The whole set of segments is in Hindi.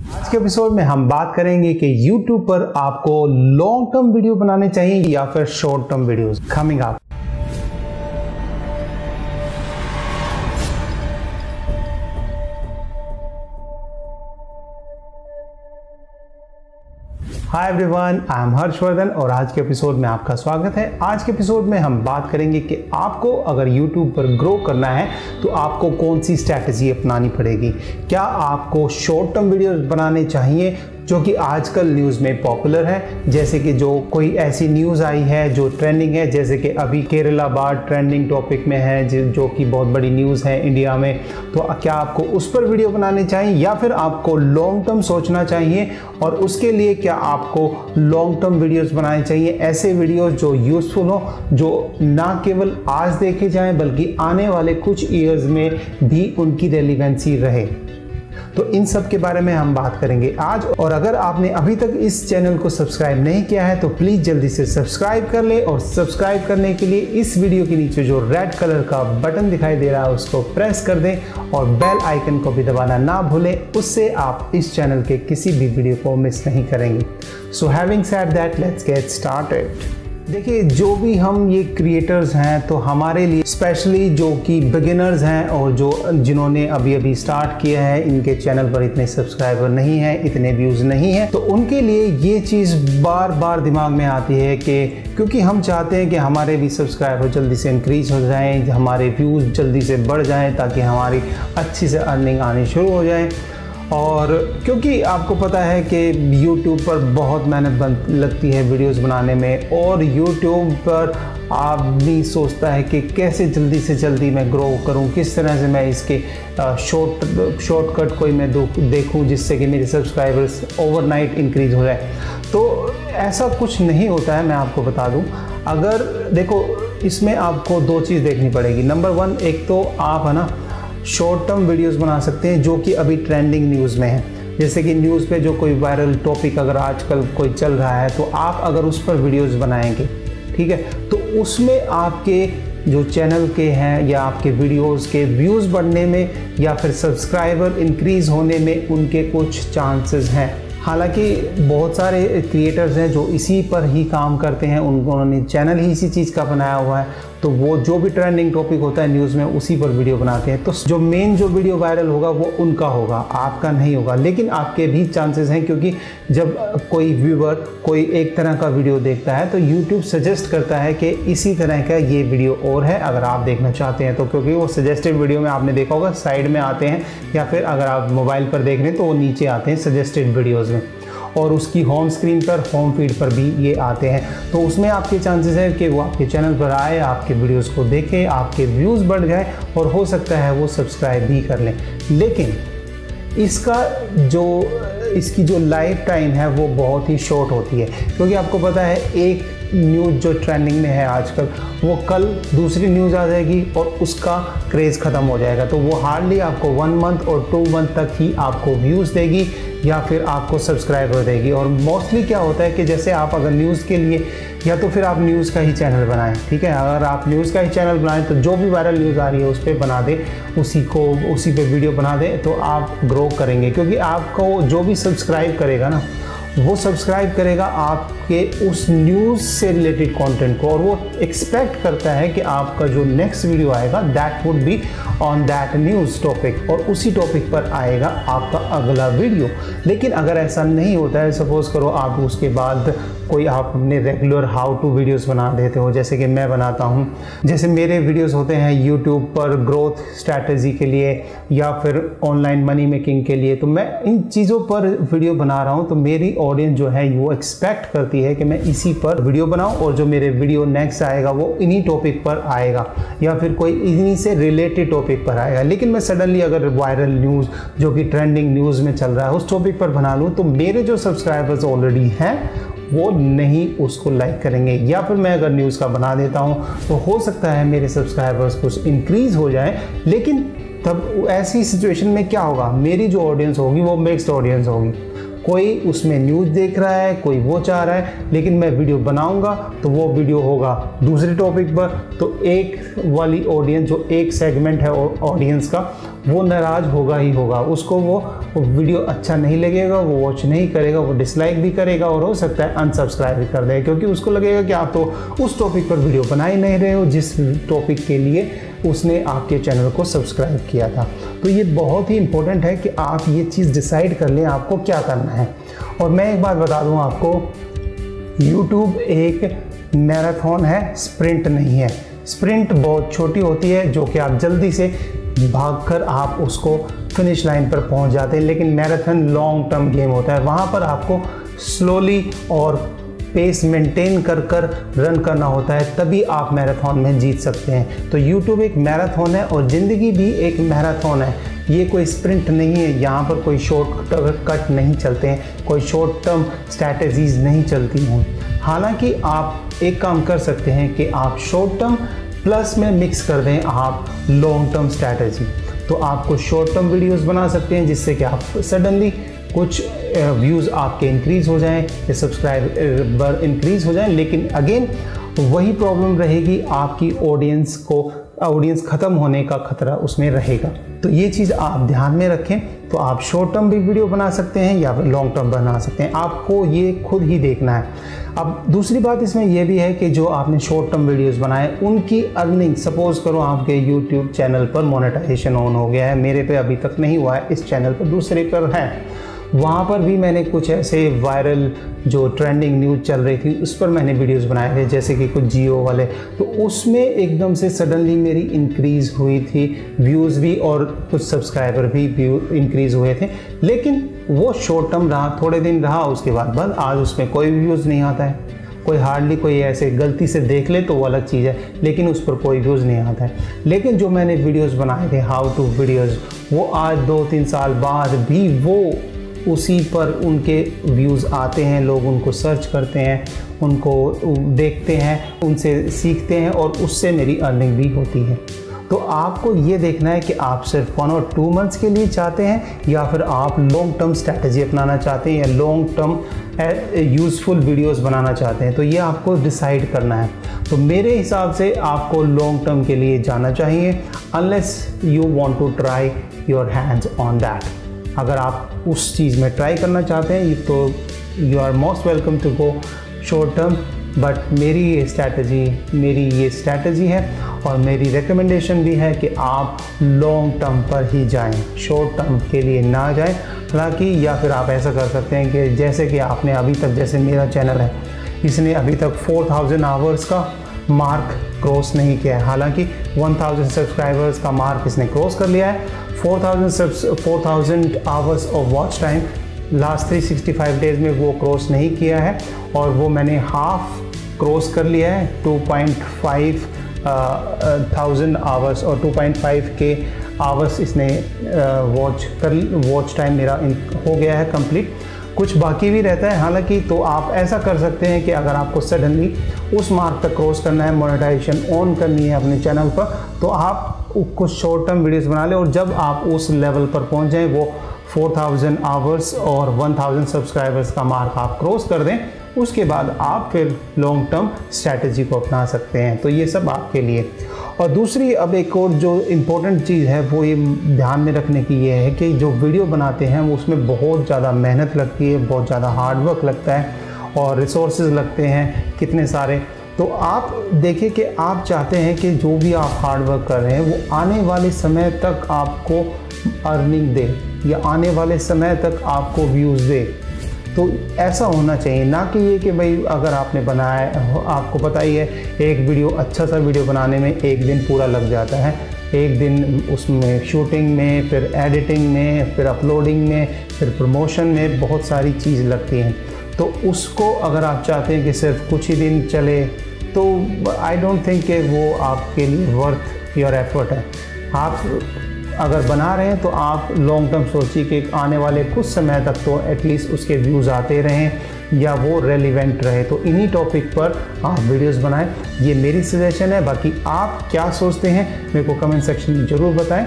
आज के एपिसोड में हम बात करेंगे कि YouTube पर आपको लॉन्ग टर्म वीडियो बनाने चाहिए या फिर short term videos coming up hi everyone I am Harshvardhan और आज के एपिसोड में आपका स्वागत है। आज के एपिसोड में हम बात करेंगे कि आपको अगर यूट्यूब पर ग्रो करना है तो आपको कौन सी स्ट्रैटेजी अपनानी पड़ेगी? क्या आपको शॉर्ट टर्म वीडियोस बनाने चाहिए? जो कि आजकल न्यूज़ में पॉपुलर है, जैसे कि जो कोई ऐसी न्यूज़ आई है जो ट्रेंडिंग है, जैसे कि अभी केरला बाढ़ ट्रेंडिंग टॉपिक में है जो कि बहुत बड़ी न्यूज़ है इंडिया में। तो क्या आपको उस पर वीडियो बनाने चाहिए या फिर आपको लॉन्ग टर्म सोचना चाहिए? और उसके लिए क्या आपको लॉन्ग टर्म वीडियोस बनाने चाहिए? ऐसे वीडियोस जो यूज़फुल हो, जो ना केवल आज देखे जाएँ, बल्कि आने वाले कुछ ईयर्स में भी उनकी रेलिवेंसी रहे। तो इन सब के बारे में हम बात करेंगे आज। और अगर आपने अभी तक इस चैनल को सब्सक्राइब नहीं किया है तो प्लीज़ जल्दी से सब्सक्राइब कर ले और सब्सक्राइब करने के लिए इस वीडियो के नीचे जो रेड कलर का बटन दिखाई दे रहा है, उसको प्रेस कर दें और बेल आइकन को भी दबाना ना भूलें। उससे आप इस चैनल के किसी भी वीडियो को मिस नहीं करेंगे। So having said that let's get started देखिए, जो भी हम ये क्रिएटर्स हैं तो हमारे लिए स्पेशली जो कि बिगिनर्स हैं और जो जिन्होंने अभी अभी स्टार्ट किया है, इनके चैनल पर इतने सब्सक्राइबर नहीं हैं, इतने व्यूज़ नहीं हैं तो उनके लिए ये चीज़ बार बार दिमाग में आती है कि क्योंकि हम चाहते हैं कि हमारे भी सब्सक्राइबर जल्दी से इंक्रीज हो जाएँ, हमारे व्यूज़ जल्दी से बढ़ जाएँ, ताकि हमारी अच्छी से अर्निंग आनी शुरू हो जाए। और क्योंकि आपको पता है कि YouTube पर बहुत मेहनत लगती है वीडियोस बनाने में, और YouTube पर आदमी सोचता है कि कैसे जल्दी से जल्दी मैं ग्रो करूँ, किस तरह से मैं इसके शॉर्ट शॉर्टकट कोई मैं देखूँ जिससे कि मेरे सब्सक्राइबर्स ओवरनाइट इंक्रीज हो जाए। तो ऐसा कुछ नहीं होता है, मैं आपको बता दूँ। अगर, देखो, इसमें आपको दो चीज़ देखनी पड़ेगी। नंबर वन एक तो आप, है ना शॉर्ट टर्म वीडियोस बना सकते हैं जो कि अभी ट्रेंडिंग न्यूज़ में है। जैसे कि न्यूज़ पे जो कोई वायरल टॉपिक अगर आजकल कोई चल रहा है तो आप अगर उस पर वीडियोस बनाएँगे, ठीक है? तो उसमें आपके जो चैनल के हैं या आपके वीडियोस के व्यूज़ बढ़ने में या फिर सब्सक्राइबर इंक्रीज होने में उनके कुछ चांसेस हैं। हालाँकि बहुत सारे क्रिएटर्स हैं जो इसी पर ही काम करते हैं। उन्होंने चैनल ही इसी चीज़ का बनाया हुआ है। तो वो जो भी ट्रेंडिंग टॉपिक होता है न्यूज़ में, उसी पर वीडियो बनाते हैं। तो जो मेन जो वीडियो वायरल होगा, वो उनका होगा, आपका नहीं होगा। लेकिन आपके भी चांसेस हैं, क्योंकि जब कोई व्यूवर कोई एक तरह का वीडियो देखता है तो यूट्यूब सजेस्ट करता है कि इसी तरह का ये वीडियो और है। अगर आप देखना चाहते हैं तो क्योंकि वो सजेस्टेड वीडियो में आपने देखा होगा साइड में आते हैं, या फिर अगर आप मोबाइल पर देख रहे हैं तो वो नीचे आते हैं सजेस्टेड वीडियोज़ में। और उसकी होम स्क्रीन पर होम फ़ीड पर भी ये आते हैं। तो उसमें आपके चांसेस है कि वो आपके चैनल पर आए, आपके वीडियोस को देखें, आपके व्यूज़ बढ़ जाए और हो सकता है वो सब्सक्राइब भी कर लें। लेकिन इसका जो, इसकी जो लाइफ टाइम है वो बहुत ही शॉर्ट होती है। क्योंकि आपको पता है, एक न्यूज़ जो ट्रेंडिंग में है आजकल, वो कल दूसरी न्यूज़ आ जाएगी और उसका क्रेज़ ख़त्म हो जाएगा। तो वो हार्डली आपको वन मंथ और टू मंथ तक ही आपको व्यूज़ देगी या फिर आपको सब्सक्राइबर देगी। और मोस्टली क्या होता है कि जैसे आप अगर न्यूज़ के लिए, या तो फिर आप न्यूज़ का ही चैनल बनाएँ, ठीक है? अगर आप न्यूज़ का ही चैनल बनाएँ तो जो भी वायरल न्यूज़ आ रही है, उस पर बना दें, उसी को, उसी पे वीडियो बना दें तो आप ग्रो करेंगे। क्योंकि आपको जो भी सब्सक्राइब करेगा ना वो सब्सक्राइब करेगा आपके उस न्यूज़ से रिलेटेड कंटेंट को और वो एक्सपेक्ट करता है कि आपका जो नेक्स्ट वीडियो आएगा that would be on that news topic और उसी टॉपिक पर आएगा आपका अगला वीडियो लेकिन अगर ऐसा नहीं होता है सपोज़ करो आप उसके बाद कोई आप अपने रेगुलर हाउ टू वीडियोस बना देते हो, जैसे कि मैं बनाता हूँ। जैसे मेरे वीडियोस होते हैं यूट्यूब पर ग्रोथ स्ट्रैटेजी के लिए या फिर ऑनलाइन मनी मेकिंग के लिए तो मैं इन चीज़ों पर वीडियो बना रहा हूँ। तो मेरी ऑडियंस जो है, वो एक्सपेक्ट करती है कि मैं इसी पर वीडियो बनाऊँ और जो मेरे वीडियो नेक्स्ट आएगा, वो इन्हीं टॉपिक पर आएगा या फिर कोई इन्हीं से रिलेटेड टॉपिक पर आएगा। लेकिन मैं सडनली अगर वायरल न्यूज़ जो कि ट्रेंडिंग न्यूज़ में चल रहा है, उस टॉपिक पर बना लूँ तो मेरे जो सब्सक्राइबर्स ऑलरेडी हैं वो नहीं उसको लाइक करेंगे। या फिर मैं अगर न्यूज़ का बना देता हूँ तो हो सकता है मेरे सब्सक्राइबर्स कुछ इंक्रीज़ हो जाए, लेकिन तब ऐसी सिचुएशन में क्या होगा? मेरी जो ऑडियंस होगी, वो मिक्सड ऑडियंस होगी। कोई उसमें न्यूज़ देख रहा है, कोई वो चाह रहा है, लेकिन मैं वीडियो बनाऊँगा तो वो वीडियो होगा दूसरे टॉपिक पर। तो एक वाली ऑडियंस जो एक सेगमेंट है ऑडियंस का, वो नाराज़ होगा ही होगा। उसको वो वो वीडियो अच्छा नहीं लगेगा, वो वॉच नहीं करेगा, वो डिसलाइक भी करेगा और हो सकता है अनसब्सक्राइब भी कर देगा क्योंकि उसको लगेगा कि आप तो उस टॉपिक पर वीडियो बना ही नहीं रहे हो, जिस टॉपिक के लिए उसने आपके चैनल को सब्सक्राइब किया था। तो ये बहुत ही इंपॉर्टेंट है कि आप ये चीज़ डिसाइड कर लें, आपको क्या करना है। और मैं एक बात बता दूँ आपको यूट्यूब एक मैराथन है स्प्रिंट नहीं है। स्प्रिंट बहुत छोटी होती है, जो कि आप जल्दी से भागकर आप उसको फिनिश लाइन पर पहुँच जाते हैं। लेकिन मैराथन लॉन्ग टर्म गेम होता है। वहाँ पर आपको स्लोली और पेस मेंटेन कर कर रन करना होता है। तभी आप मैराथन में जीत सकते हैं। तो यूट्यूब एक मैराथन है और ज़िंदगी भी एक मैराथन है। ये कोई स्प्रिंट नहीं है। यहाँ पर कोई शॉर्ट कट नहीं चलते हैं। कोई शॉर्ट टर्म स्ट्रैटेजीज नहीं चलती हैं। हालाँकि आप एक काम कर सकते हैं कि आप शॉर्ट टर्म प्लस में मिक्स कर दें आप लॉन्ग टर्म स्ट्रैटेजी तो आपको शॉर्ट टर्म वीडियोस बना सकते हैं, जिससे कि आप सडनली कुछ व्यूज़ आपके इंक्रीज़ हो जाएँ, या सब्सक्राइबर इंक्रीज़ हो जाएँ। लेकिन अगेन वही प्रॉब्लम रहेगी आपकी ऑडियंस को ऑडियंस ख़त्म होने का खतरा उसमें रहेगा। तो ये चीज़ आप ध्यान में रखें। तो आप शॉर्ट टर्म भी वीडियो बना सकते हैं या फिर लॉन्ग टर्म बना सकते हैं। आपको ये खुद ही देखना है। अब दूसरी बात इसमें यह भी है कि जो आपने शॉर्ट टर्म वीडियोस बनाए, उनकी अर्निंग सपोज़ करो आपके यूट्यूब चैनल पर मोनेटाइजेशन ऑन हो गया है। मेरे पे अभी तक नहीं हुआ है, इस चैनल पर दूसरे पर है। वहाँ पर भी मैंने कुछ ऐसे वायरल जो ट्रेंडिंग न्यूज़ चल रही थी, उस पर मैंने वीडियोस बनाए थे, जैसे कि कुछ जियो वाले। तो उसमें एकदम से सडनली मेरी इंक्रीज़ हुई थी व्यूज़ भी और कुछ सब्सक्राइबर भी व्यू इंक्रीज़ हुए थे। लेकिन वो शॉर्ट टर्म रहा, थोड़े दिन रहा, उसके बाद बस आज उसमें कोई व्यूज़ नहीं आता है। कोई हार्डली कोई ऐसे गलती से देख ले तो वो अलग चीज़ है, लेकिन उस पर कोई व्यूज़ नहीं आता है। लेकिन जो मैंने वीडियोस बनाए थे हाउ टू वीडियोस वो आज दो तीन साल बाद भी वो उसी पर उनके व्यूज़ आते हैं, लोग उनको सर्च करते हैं, उनको देखते हैं, उनसे सीखते हैं और उससे मेरी अर्निंग भी होती है। तो आपको ये देखना है कि आप सिर्फ़ वन और टू मंथ्स के लिए चाहते हैं या फिर आप लॉन्ग टर्म स्ट्रैटेजी अपनाना चाहते हैं या लॉन्ग टर्म यूज़फुल वीडियोस बनाना चाहते हैं तो ये आपको डिसाइड करना है। तो मेरे हिसाब से आपको लॉन्ग टर्म के लिए जाना चाहिए unless you want to try your hands on that अगर आप उस चीज़ में ट्राई करना चाहते हैं तो you are most welcome to go short term but मेरी ये स्ट्रैटेजी मेरी ये स्ट्रैटेजी है और मेरी रिकमेंडेशन भी है कि आप लॉन्ग टर्म पर ही जाएँ शॉर्ट टर्म के लिए ना जाएँ, हालाँकि या फिर आप ऐसा कर सकते हैं कि जैसे कि आपने अभी तक, जैसे मेरा चैनल है, इसने अभी तक 4000 आवर्स का मार्क क्रॉस नहीं किया है। हालाँकि 1000 सब्सक्राइबर्स का मार्क इसने क्रॉस कर लिया है। 4000 4000 hours of watch time last 365 days में वो क्रॉस नहीं किया है और वो मैंने हाफ़ क्रॉस कर लिया है। 2.5 थाउज़ेंड आवर्स और 2.5 के आवर्स इसने वॉच कर वॉच टाइम मेरा हो गया है कंप्लीट कुछ बाकी भी रहता है, हालाँकि तो आप ऐसा कर सकते हैं कि अगर आपको सडनली उस मार्क तक क्रॉस करना है मोनेटाइजेशन ऑन करनी है अपने चैनल पर तो आप कुछ शॉर्ट टर्म वीडियोस बना लें और जब आप उस लेवल पर पहुँच जाएँ, वो 4000 आवर्स और 1000 सब्सक्राइबर्स का मार्क आप क्रॉस कर दें उसके बाद आप फिर लॉन्ग टर्म स्ट्रैटेजी को अपना सकते हैं। तो ये सब आपके लिए। और दूसरी, अब एक और जो इम्पोर्टेंट चीज़ है, वो ये ध्यान में रखने की ये है कि जो वीडियो बनाते हैं उसमें बहुत ज़्यादा मेहनत लगती है, बहुत ज़्यादा हार्डवर्क लगता है और रिसोर्स लगते हैं कितने सारे। तो आप देखिए कि आप चाहते हैं कि जो भी आप हार्डवर्क कर रहे हैं, वो आने वाले समय तक आपको अर्निंग दे या आने वाले समय तक आपको व्यूज़ दे। तो ऐसा होना चाहिए, ना कि ये कि भाई अगर आपने बनाया, आपको पता ही है, एक वीडियो अच्छा सा वीडियो बनाने में एक दिन पूरा लग जाता है। एक दिन उसमें शूटिंग में, फिर एडिटिंग में, फिर अपलोडिंग में, फिर प्रमोशन में बहुत सारी चीज़ लगती हैं। तो उसको अगर आप चाहते हैं कि सिर्फ़ कुछ ही दिन चले तो आई डोंट थिंक कि वो आपके लिए वर्थ योर एफर्ट है। आप अगर बना रहे हैं तो आप लॉन्ग टर्म सोचिए कि आने वाले कुछ समय तक तो एटलीस्ट उसके व्यूज़ आते रहें या वो रेलिवेंट रहे। तो इन्हीं टॉपिक पर आप वीडियोस बनाएँ। ये मेरी सजेशन है। बाकी आप क्या सोचते हैं, मेरे को कमेंट सेक्शन में ज़रूर बताएँ।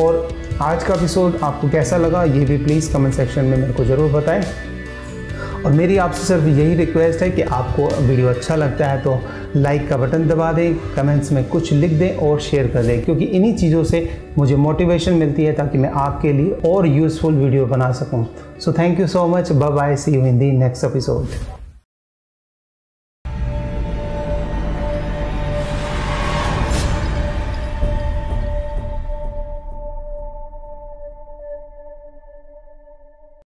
और आज का एपिसोड आपको कैसा लगा, ये भी प्लीज़ कमेंट सेक्शन में मेरे को ज़रूर बताएँ। और मेरी आपसे सिर्फ़ यही रिक्वेस्ट है कि आपको वीडियो अच्छा लगता है तो लाइक का बटन दबा दें कमेंट्स में कुछ लिख दें और शेयर कर दें, क्योंकि इन्हीं चीज़ों से मुझे मोटिवेशन मिलती है ताकि मैं आपके लिए और यूज़फुल वीडियो बना सकूँ। So thank you so much bye bye see you in the next episode